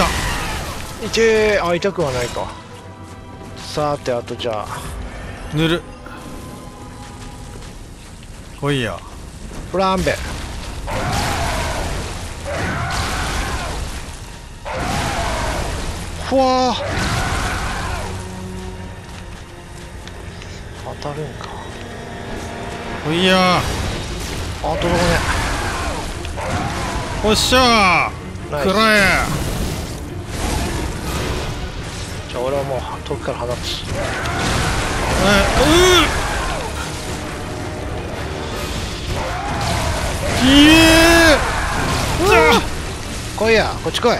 た。痛えあ痛くはないか。さてあとじゃあ。塗る。来いや。フランベふわー。当たるんか。来いや。あ届かね。おっしゃー。くらえじゃあ俺はもう遠くから放つ。えうーいえ来いやこっち来い。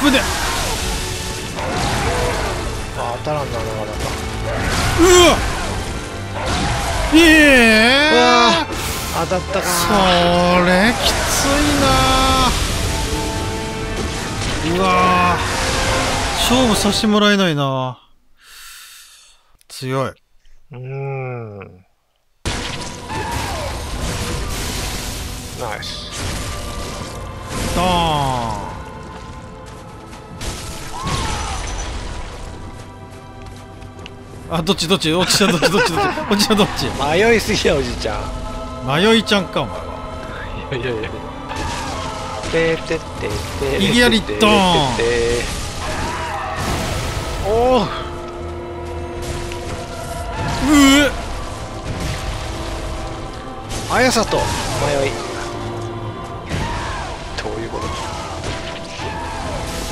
ぶねあ当たらんななかなか。うわ。いえうわ当たったか。それきついな。うわ勝負させてもらえないな。強い。うーん。ナイス。ドーンあどっちどっち？おっちゃんどっちどっち？どっちおっちゃんどっち？迷いすぎやおじいちゃん。迷いちゃんかお前は。いやいやいや。てててていきなりドーン。おおうえ。速さと迷い。どういうこと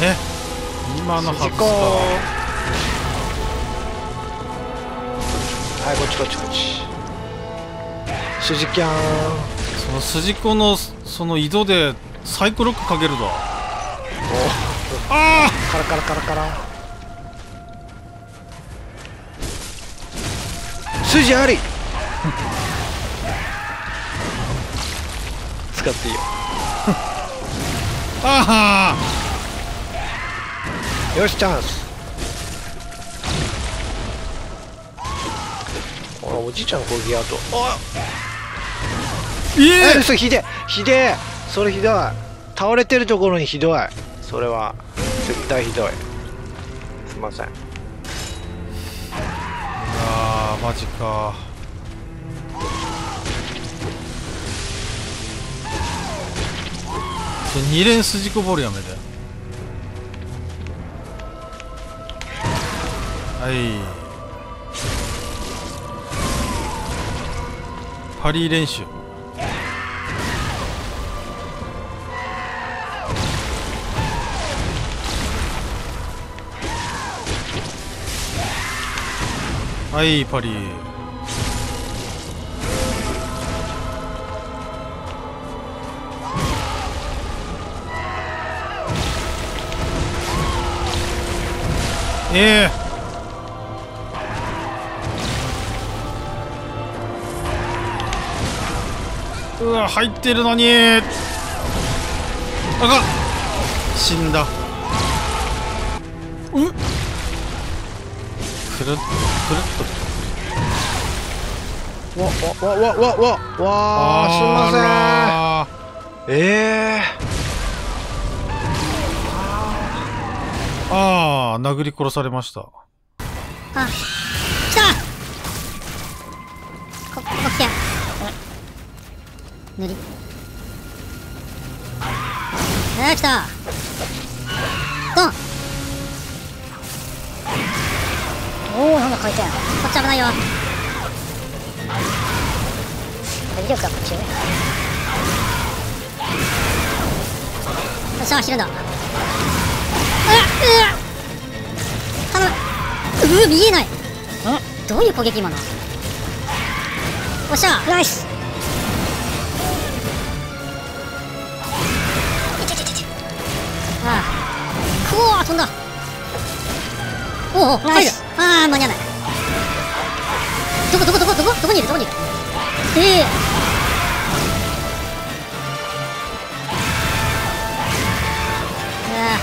え？今の筋子はいこっちこっち。こっち筋キャン。その筋子のその井戸でサイクロックかけるぞ。おあカラカラカラカラ。筋あり。使っていいよ。ああよしチャンスほらおじいちゃんの攻撃あと。あいええそれひでえひでえ。それひどい。倒れてるところにひどい。それは絶対ひどい。すいません。あーマジか。ちょ2連筋こぼるやめて。はいパリ練習。はいパリええ。うわ入ってるのに。あかん。死んだ。うっ。くるっくるっと。わわわわわわわあすいません。あええー。あー。殴り殺されました。あ、来た。こ、ここ来て。塗り。えー、来た。ドン。おお、なんだ回転。こっち危ないよ。威力がこっち？よっしゃ、死ぬんだ。うわうわ。頼む。うわ見えない。んどういう攻撃今の？おっしゃ。ナイス飛んだおおナイス。ああ間に合わない。どこどこどこどこどこにいるどこにいる。ええ。ああ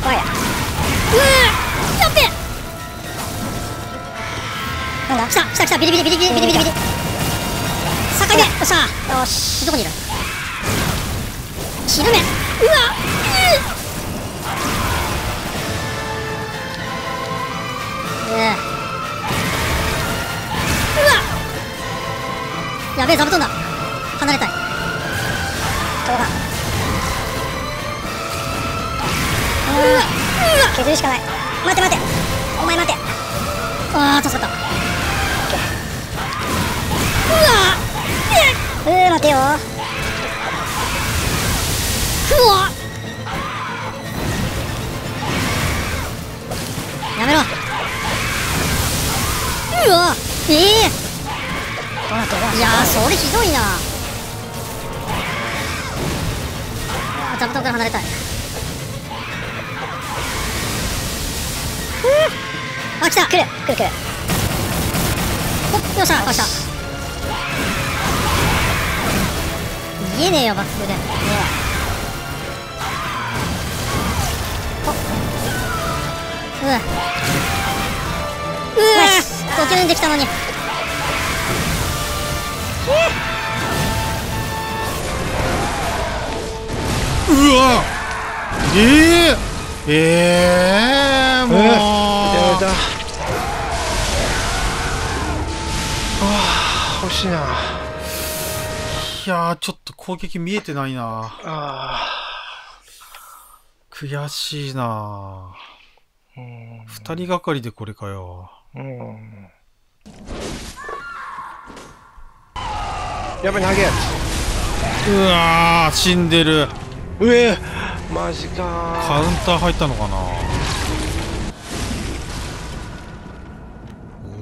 ファイヤーうわやっべ来たビリビリビリビリビリビリビリ3回目よっしゃ。よしどこにいる？死ぬめうわやべえ座布団だ。離れたい。どうだうわ。削るしかない。待て待て。お前待て。ああ助かった。うわうー待てよ。うわ。やめろ。うわ。ええいやーそれひどいな。あー座布団から離れたい。あ来た。来る来る来る。およっしゃ倒し。た。見えねえよバックで。ねおうわ。うわドキュンできたのにうわええええもう、やめたあ欲しいな。いやーちょっと攻撃見えてないな。あ悔しいな。二人がかりでこれかよ。うんやべ投げやうわー死んでるつうえマジカかウンター入ったのかな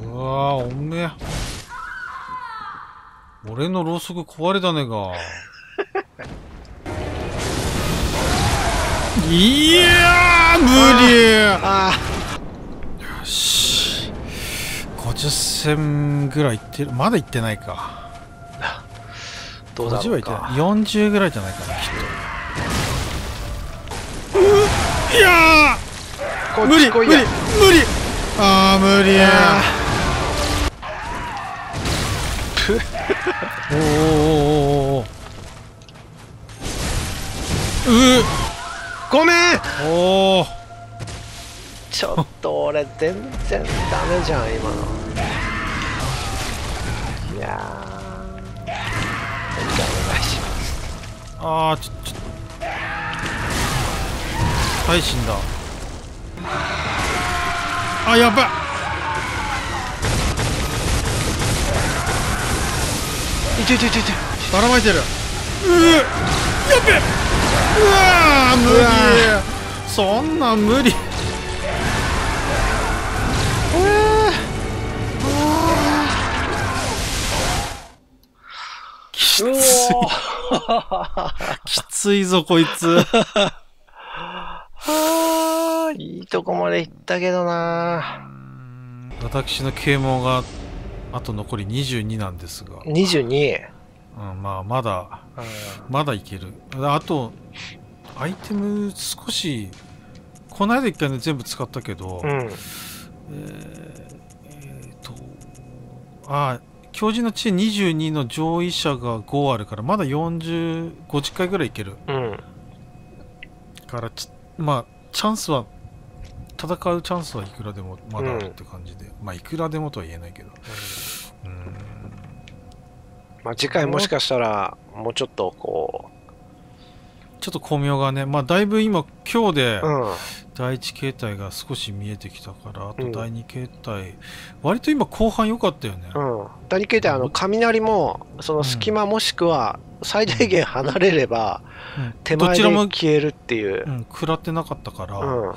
うわーおめえ俺のろうそく壊れたねがいやー無理あよし50戦ぐらいいってるまだいってないかーどうだ50ろはいってないうか40ぐらいじゃないかなきっと。ういやー！無理無理無理。あー無理あおーおーおーおーおー。うごめん。おおちょっと俺全然ダメじゃん今の。いやーあーちょちょ。大臣だ。あやばい。いていていていてばらまいてる。うーやべえ。うわー無理。そんなん無理 きついぞこいつ。はあいいとこまで行ったけどな私の啓蒙があと残り22なんですが、22うん、まあまだまだいける。あとアイテム少しこの間一回ね全部使ったけど、うん。えーえーとあ強靭の知恵22の上位者が5あるからまだ4050回ぐらいいける。うん。からちまあチャンスは戦うチャンスはいくらでもまだあるって感じで、まあいくらでもとは言えないけど。うん。まあ次回もしかしたらもうちょっとこちょっと巧妙がねまあだいぶ今今日で第一形態が少し見えてきたからあうん。と第二形態、割と今後半良かったよね、うん。第二形態あの雷もその隙間もしくは最大限離れればうん。手前でどちらも、消えるっていう。うん、食らってなかったから、うん。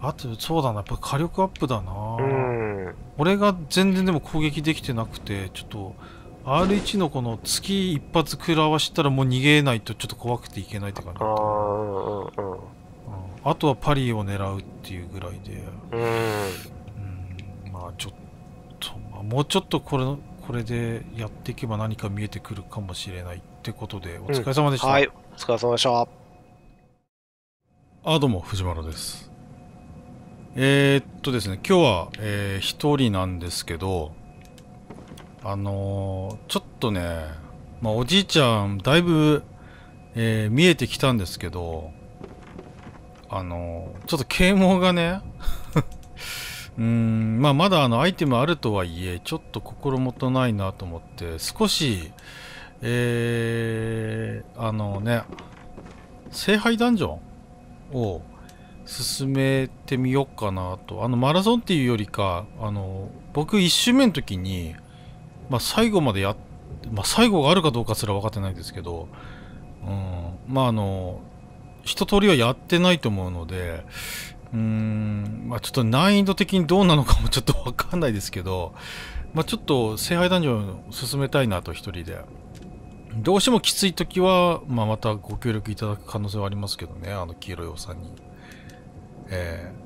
あとそうだなやっぱ火力アップだな、うん。俺が全然でも攻撃できてなくてちょっと R1 のこの月一発食らわしたらもう逃げないとちょっと怖くていけないって感じ。ああうんうんうん。あとはパリを狙うっていうぐらいで、うん。うん。うん、まあちょっと、まあ、もうちょっとこれのこれでやっていけば何か見えてくるかもしれないってことでお疲れ様でした、はい。お疲れ様でした。あどうも藤原です。えー、っとですね今日は、えー一人なんですけどあのーちょっとね、まあ、おじいちゃん、だいぶ、えー見えてきたんですけど、あのーちょっと啓蒙がね、うーん、まあ、まだあの、アイテムあるとはいえ、ちょっと心もとないなと思って、少し、えー、あのね、聖杯ダンジョンを進めてみようかなと。あの、マラソンっていうよりか、あの、僕1周目の時に、まあ、最後までや、まあ、最後があるかどうかすら分かってないですけど、うん、まあ、あの、一通りはやってないと思うので、うーん、まあ、ちょっと難易度的にどうなのかもちょっと分かんないですけど、まあ、ちょっと聖杯ダンジョンを進めたいなと、一人で。どうしてもきつい時は、まあ、またご協力いただく可能性はありますけどね、あの黄色いおさんに。えー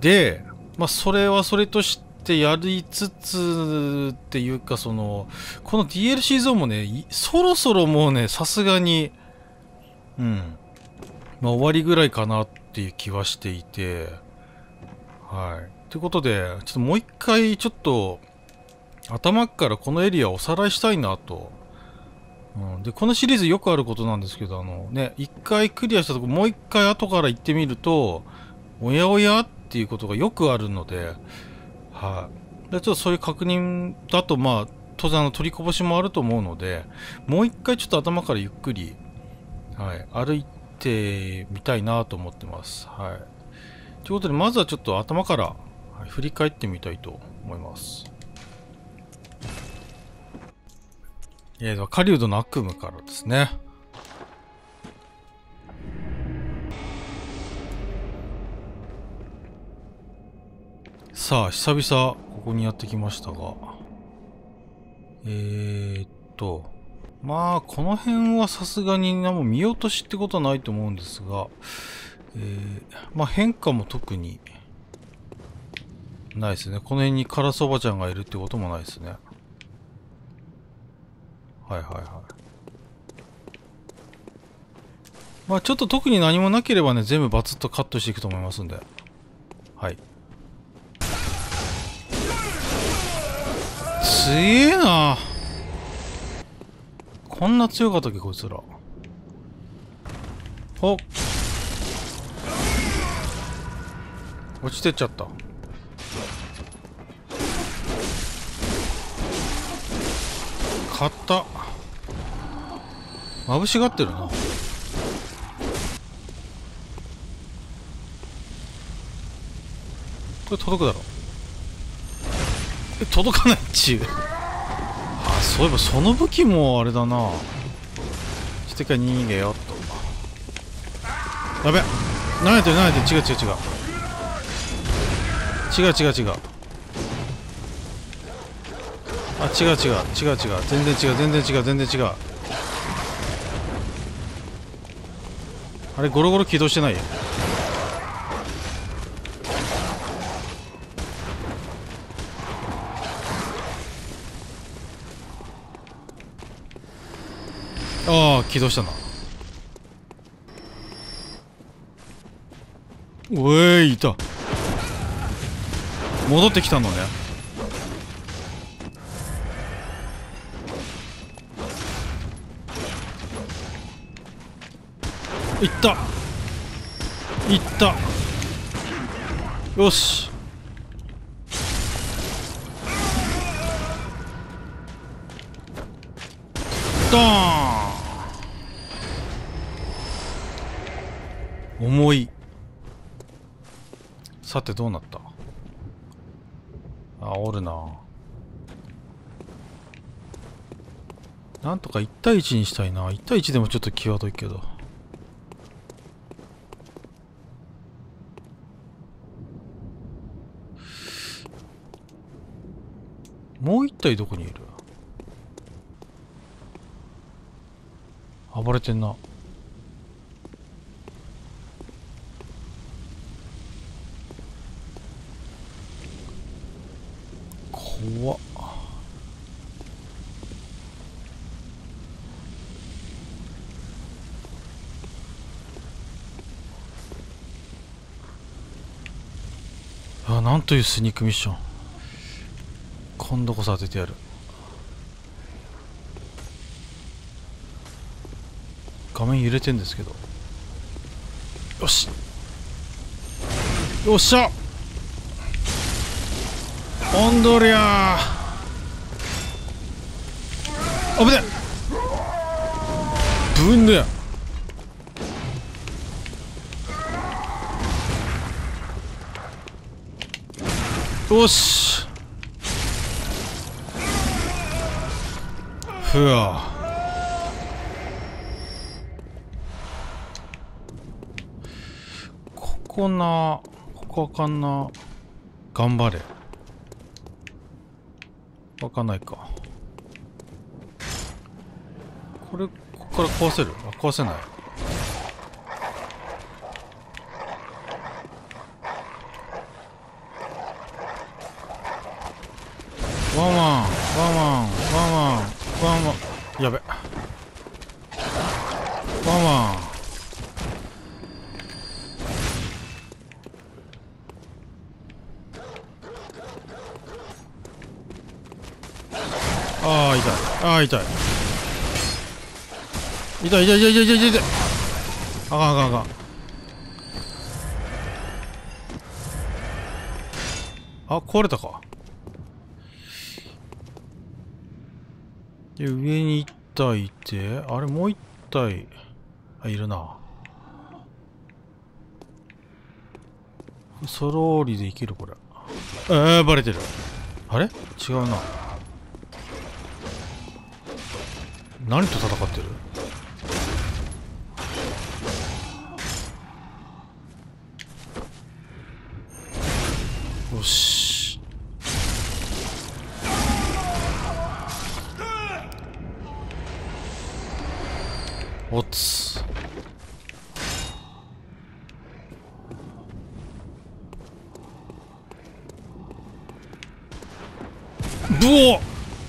で、まあ、それはそれとしてやりつつっていうか、その、この DLC ゾーンもね、そろそろもうね、さすがに、うん、まあ、終わりぐらいかなっていう気はしていて、はい。ということで、ちょっともう一回、ちょっと、頭からこのエリアをおさらいしたいなと。うん、で、このシリーズよくあることなんですけど、あのね、一回クリアしたとこ、もう一回後から行ってみると、おやおやっていうことがよくあるので、はい。で、ちょっとそういう確認だと、まあ、当然あの取りこぼしもあると思うので、もう一回ちょっと頭からゆっくり、はい、歩いてみたいなと思ってます。はい。ということで、まずはちょっと頭から、振り返ってみたいと思います。えーと、狩人の悪夢からですね。さあ、久々、ここにやってきましたが。えーっと、まあ、この辺はさすがに何もう見落としってことはないと思うんですが、えー、まあ変化も特にないですね。この辺にカラスおばちゃんがいるってこともないですね。はいはいはい。まあちょっと特に何もなければね、全部バツッとカットしていくと思いますんで。はい。えな。こんな強かったっけこいつら。ほっ落ちてっちゃった。買った。眩しがってるな。これ届くだろ。え届かないっちゅう。あそういえばその武器もあれだな。ちょっと一回逃げよっと。やべ。慣れてる慣れてる。違う違う違う。違う違う違う。あ違う違う。違う違う。全然違う。全然違う。全然違う。あれゴロゴロ起動してないよ。ああ起動したな。おえいいた。戻ってきたのね。いった。いった。よし。ドーン。重い。さてどうなった？あおるな。なんとか1対1にしたいな。1対1でもちょっと際どいけど。もう1体どこにいる？暴れてんな。怖っ。あなんというスニークミッション。今度こそ当ててやる。画面揺れてんですけど。よしよっしゃ。おんどりゃー危ねえぶんねよしふわここなここあかんな頑張れ開かないか。これここから壊せる？あ壊せない。ワンワンワンワンワンワンワンワン。やべ。ワンワン。痛い。痛い痛い痛い痛い痛い痛い。あかんあかんあかん。あ壊れたか。で上に1体いて。あれもう1体。あいるな。そろーでいけるこれ。ええー、バレてる。あれ？違うな。何と戦ってる？よし。おつ。ブオ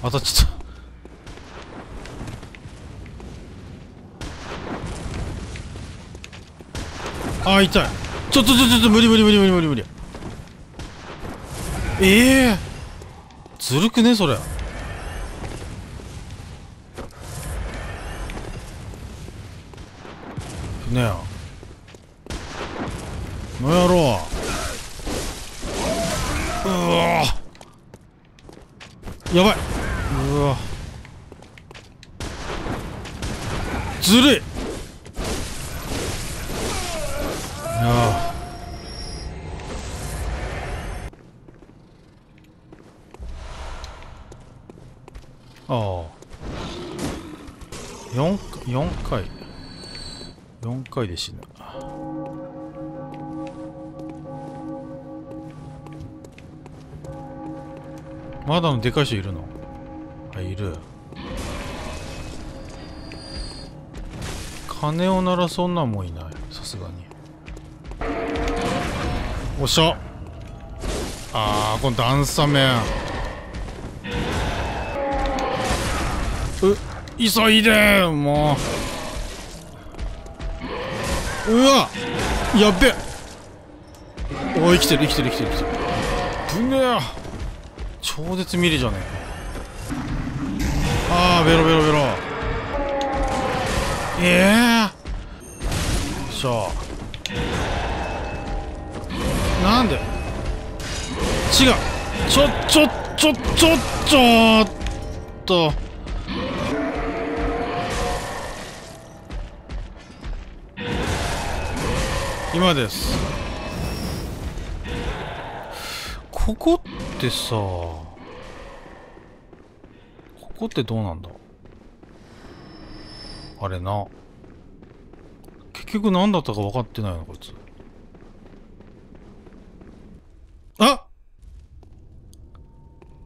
当たっちゃった。あー痛い。ちょっとちょっとちょっと無理無理無理無理無理。無理ええ。ー、ずるくねそれ。ねえ。なんやろう。うわ。やばい。うわ。ずるい。ああ。4, 4回4回。で死ぬまだのでかい人いるの？あいる。鐘を鳴らそんなんもいない。さすがに。おっしゃ。あーこの段差面。う急いでもう。うわやっべ。おい生きてる生きてる生きてる生きてる。ぶねえ超絶ミリじゃねえああベロベロベロ。ええー、しゃなんで？違う。ちょちょちょちょちょっと。今です。ここってさここってどうなんだ？あれな。結局何だったか分かってないのこいつ。あ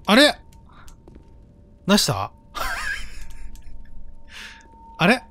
あれ？なした？あれ？